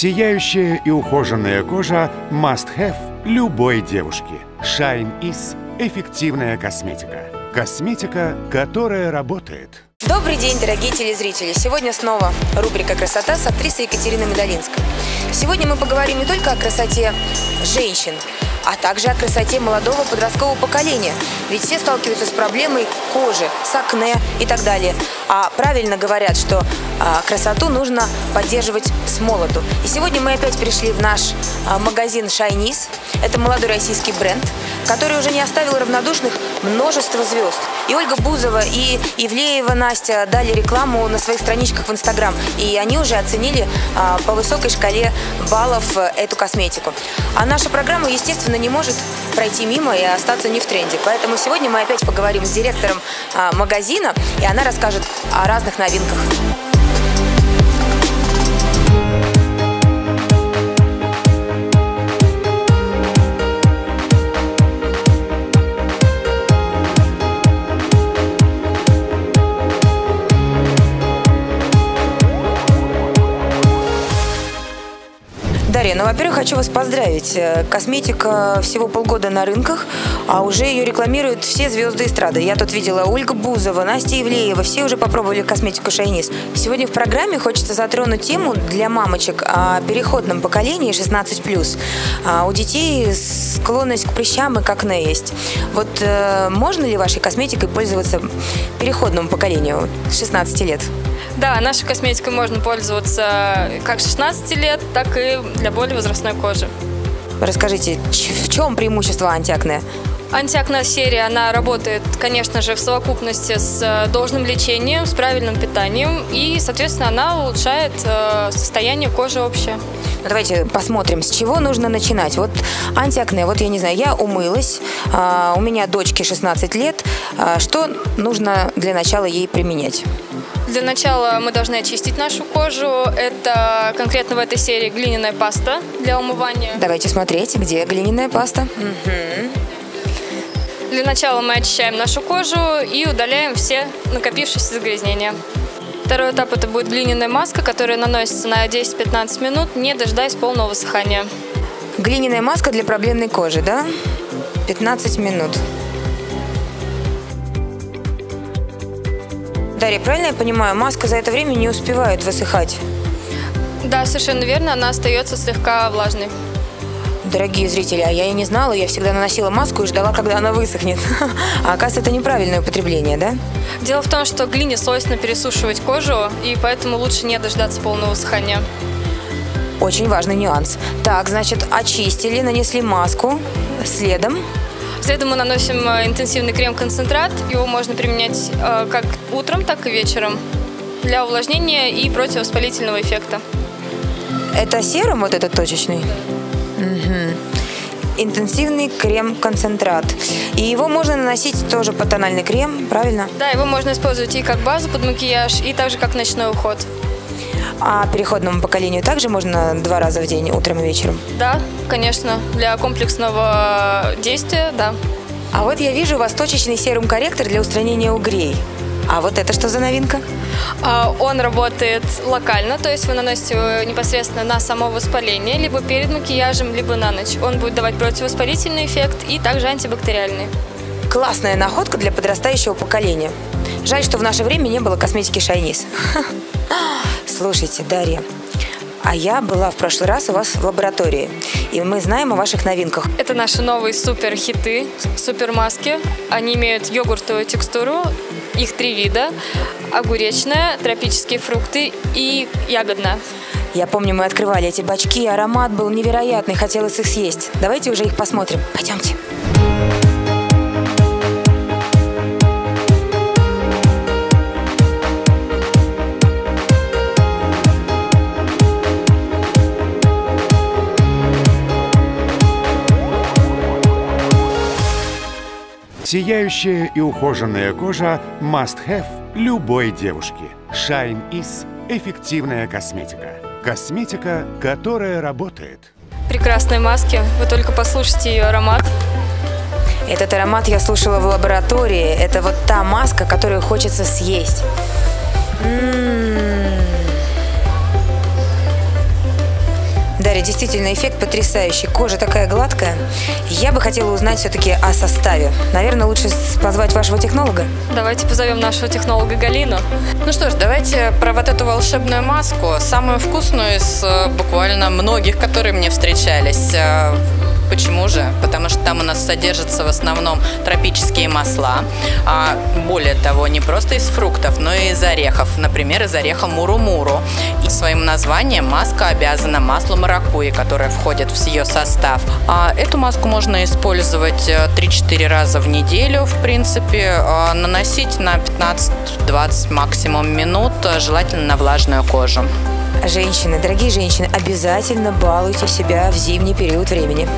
Сияющая и ухоженная кожа – must-have любой девушки. Shine Is – эффективная косметика. Косметика, которая работает. Добрый день, дорогие телезрители! Сегодня снова рубрика «Красота» с актрисой Екатериной Медалинской. Сегодня мы поговорим не только о красоте женщин, а также о красоте молодого подросткового поколения. Ведь все сталкиваются с проблемой кожи, с акне и так далее. А правильно говорят, что а, красоту нужно поддерживать с молоду. И сегодня мы опять пришли в наш а, магазин Шайнис. Это молодой российский бренд, который уже не оставил равнодушных множество звезд. И Ольга Бузова, и Ивлеева Настя дали рекламу на своих страничках в Инстаграм. И они уже оценили а, по высокой шкале баллов э, эту косметику. А наша программа, естественно, не может пройти мимо и остаться не в тренде. Поэтому сегодня мы опять поговорим с директором а, магазина, и она расскажет о разных новинках. Дарья, ну, во-первых, хочу вас поздравить. Э, Косметика всего полгода на рынках, а уже ее рекламируют все звезды эстрады. Я тут видела Ольга Бузова, Настя Ивлеева, все уже попробовали косметику Шайнис. Сегодня в программе хочется затронуть тему для мамочек о переходном поколении 16+. А у детей склонность к прыщам и к акне есть. Вот э, можно ли вашей косметикой пользоваться переходному поколению 16 лет? Да, нашей косметикой можно пользоваться как с 16 лет, так и для более возрастной кожи. Расскажите, в чем преимущество антиакне? Антиакне серия, она работает, конечно же, в совокупности с э, должным лечением, с правильным питанием, и, соответственно, она улучшает э, состояние кожи общее. Ну, давайте посмотрим, с чего нужно начинать. Вот антиакне, вот я не знаю, я умылась, а, у меня дочке 16 лет, а, что нужно для начала ей применять? Для начала мы должны очистить нашу кожу. Это конкретно в этой серии глиняная паста для умывания. Давайте смотреть, где глиняная паста. Угу. Для начала мы очищаем нашу кожу и удаляем все накопившиеся загрязнения. Второй этап это будет глиняная маска, которая наносится на 10-15 минут, не дожидаясь полного высыхания. Глиняная маска для проблемной кожи, да? 15 минут. Дарья, правильно я понимаю, маска за это время не успевает высыхать? Да, совершенно верно, она остается слегка влажной. Дорогие зрители, а я и не знала, я всегда наносила маску и ждала, когда она высохнет. А оказывается, это неправильное употребление, да? Дело в том, что глине свойственно пересушивать кожу, и поэтому лучше не дождаться полного высыхания. Очень важный нюанс. Так, значит, очистили, нанесли маску, следом Следом мы наносим э, интенсивный крем-концентрат. Его можно применять э, как утром, так и вечером для увлажнения и противовоспалительного эффекта. Это серум вот этот точечный? Да. Угу. Интенсивный крем-концентрат. И его можно наносить тоже под тональный крем, правильно? Да, его можно использовать и как базу под макияж, и также как ночной уход. А переходному поколению также можно два раза в день, утром и вечером? Да, конечно. Для комплексного действия, да. А вот я вижу у вас точечный серум-корректор для устранения угрей. А вот это что за новинка? А, он работает локально, то есть вы наносите его непосредственно на само воспаление, либо перед макияжем, либо на ночь. Он будет давать противовоспалительный эффект и также антибактериальный. Классная находка для подрастающего поколения. Жаль, что в наше время не было косметики Шайнис. Слушайте, Дарья, а я была в прошлый раз у вас в лаборатории, и мы знаем о ваших новинках. Это наши новые супер хиты, супер маски. Они имеют йогуртовую текстуру, их три вида. Огуречная, тропические фрукты и ягодная. Я помню, мы открывали эти бачки, аромат был невероятный, хотелось их съесть. Давайте уже их посмотрим. Пойдемте. Сияющая и ухоженная кожа – must-have любой девушки. Shine Is – эффективная косметика. Косметика, которая работает. Прекрасные маски. Вы только послушайте ее аромат. Этот аромат я слушала в лаборатории. Это вот та маска, которую хочется съесть. М -м -м. Дарья, действительно, эффект потрясающий. Кожа такая гладкая. Я бы хотела узнать все-таки о составе. Наверное, лучше позвать вашего технолога? Давайте позовем нашего технолога Галину. Ну что ж, давайте про вот эту волшебную маску. Самую вкусную из э, буквально многих, которые мне встречались. Э, Почему же? Потому что там у нас содержатся в основном тропические масла. А более того, не просто из фруктов, но и из орехов. Например, из ореха муру-муру. И своим названием маска обязана маслу маракуйи, которое входит в ее состав. А эту маску можно использовать 3-4 э, раза в неделю, в принципе. А наносить на 15-20 максимум минут, желательно на влажную кожу. Женщины, дорогие женщины, обязательно балуйте себя в зимний период времени.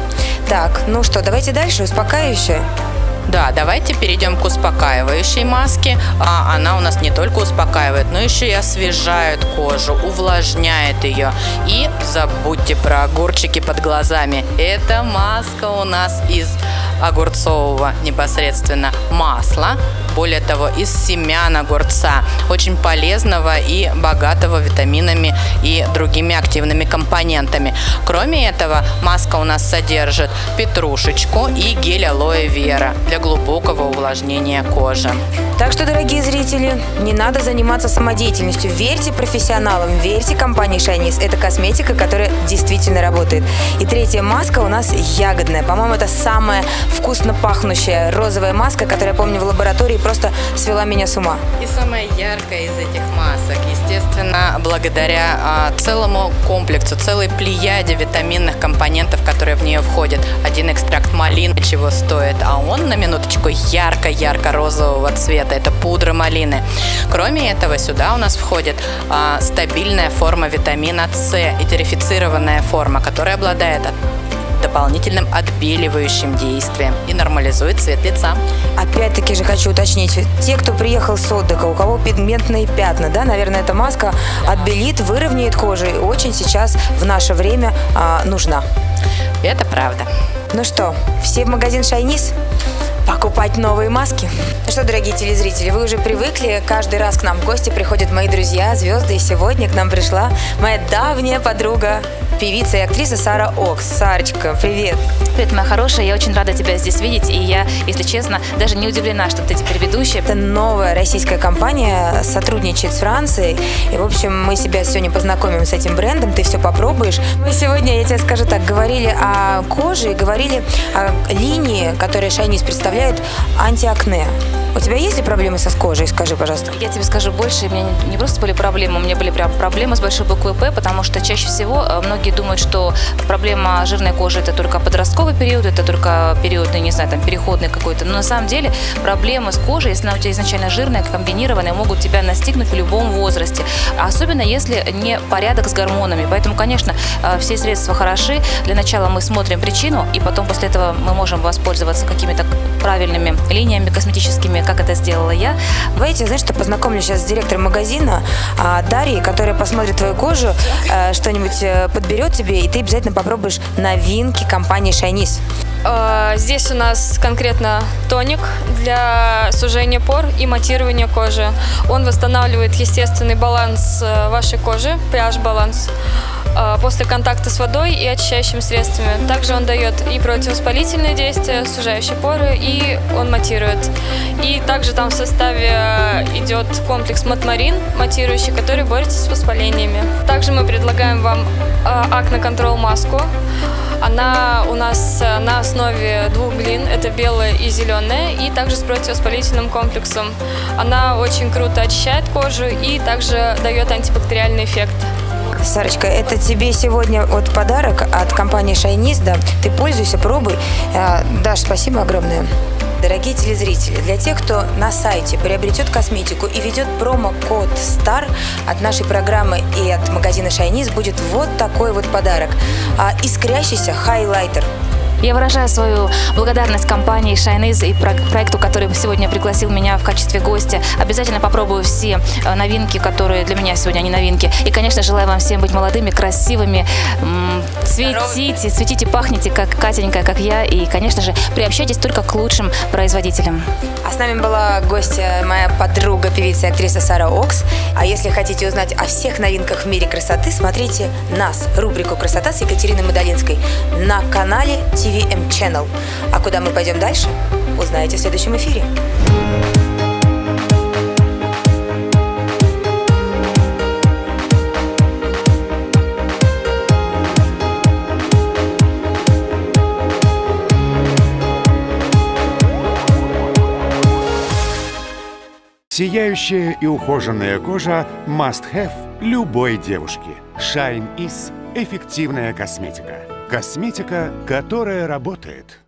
Так, ну что, давайте дальше, успокаивающее. Да, давайте перейдем к успокаивающей маске. А она у нас не только успокаивает, но еще и освежает кожу, увлажняет ее. И забудьте про огурчики под глазами. Эта маска у нас из огурцового непосредственно масла, более того, из семян огурца, очень полезного и богатого витаминами и другими активными компонентами. Кроме этого, маска у нас содержит петрушечку и гель алоэ вера для глубокого увлажнения кожи. Так что, дорогие зрители, не надо заниматься самодеятельностью. Верьте профессионалам, верьте компании Шайнис. Это косметика, которая действительно работает. И третья маска у нас ягодная. По-моему, это самая вкусно пахнущая розовая маска, которая, я помню, в лаборатории просто свела меня с ума. И самая яркая из этих масок, естественно, благодаря а, целому комплексу, целой плеяде витаминных компонентов, которые в нее входят. Один экстракт малины чего стоит, а он, на минуточку, ярко-ярко-розового цвета. Это пудра малины. Кроме этого, сюда у нас входит а, стабильная форма витамина С, этерифицированная форма, которая обладает дополнительным отбеливающим действием и нормализует цвет лица. Опять-таки же хочу уточнить, те, кто приехал с отдыха, у кого пигментные пятна, да, наверное, эта маска отбелит, выровняет кожу и очень сейчас в наше время а, нужна. Это правда. Ну что, все в магазин Шайнис? Покупать новые маски. Ну что, дорогие телезрители, вы уже привыкли, каждый раз к нам в гости приходят мои друзья, звезды, и сегодня к нам пришла моя давняя подруга певица и актриса Сара Окс. Сарочка, привет. Привет, моя хорошая, я очень рада тебя здесь видеть, и я, если честно, даже не удивлена, что ты теперь ведущая. Это новая российская компания, сотрудничает с Францией, и, в общем, мы себя сегодня познакомим с этим брендом, ты все попробуешь. Мы сегодня, я тебе скажу так, говорили о коже говорили о линии, которую Шайнис представляет, антиакне. У тебя есть ли проблемы со кожей? Скажи, пожалуйста. Я тебе скажу больше. У меня не просто были проблемы, у меня были прям проблемы с большой буквы «П», потому что чаще всего э, многие думают, что проблема жирной кожи – это только подростковый период, это только период, ну, не знаю, там, переходный какой-то. Но на самом деле проблемы с кожей, если она у тебя изначально жирная, комбинированная, могут тебя настигнуть в любом возрасте. Особенно если не порядок с гормонами. Поэтому, конечно, э, все средства хороши. Для начала мы смотрим причину, и потом после этого мы можем воспользоваться какими-то правильными линиями косметическими, как это сделала я. Давайте, знаешь, что познакомлю сейчас с директором магазина а, Дарьей, которая посмотрит твою кожу, э, что-нибудь э, подберет тебе, и ты обязательно попробуешь новинки компании Шайнис. Э, здесь у нас конкретно тоник для сужения пор и матирования кожи. Он восстанавливает естественный баланс вашей кожи, pH-баланс. А, после контакта с водой и очищающими средствами. Также он дает и противовоспалительные действия, сужающие поры, и он матирует. И также там в составе идет комплекс Матмарин, матирующий, который борется с воспалениями. Также мы предлагаем вам а, акне контрол маску. Она у нас э, на основе двух глин, это белая и зеленая, и также с противовоспалительным комплексом. Она очень круто очищает кожу и также дает антибактериальный эффект. Сарочка, это тебе сегодня вот подарок от компании Шайнис, да. Ты пользуйся, пробуй. Э, Даш, спасибо огромное. Дорогие телезрители, для тех, кто на сайте приобретет косметику и ведет промокод STAR от нашей программы и от магазина Шайнис будет вот такой вот подарок. А, искрящийся хайлайтер Я выражаю свою благодарность компании Shine и проекту, который сегодня пригласил меня в качестве гостя. Обязательно попробую все э, новинки, которые для меня сегодня не новинки. И, конечно, желаю вам всем быть молодыми, красивыми, цветите, цветите, пахните, как Катенька, как я. И, конечно же, приобщайтесь только к лучшим производителям. А с нами была гостья, моя подруга, певица и актриса Сара Окс. А если хотите узнать о всех новинках в мире красоты, смотрите нас, рубрику «Красота» с Екатериной Мадалинской на канале TV TVM Channel. А куда мы пойдем дальше, узнаете в следующем эфире. Сияющая и ухоженная кожа – must-have любой девушки. Shine Is – эффективная косметика. Косметика, которая работает.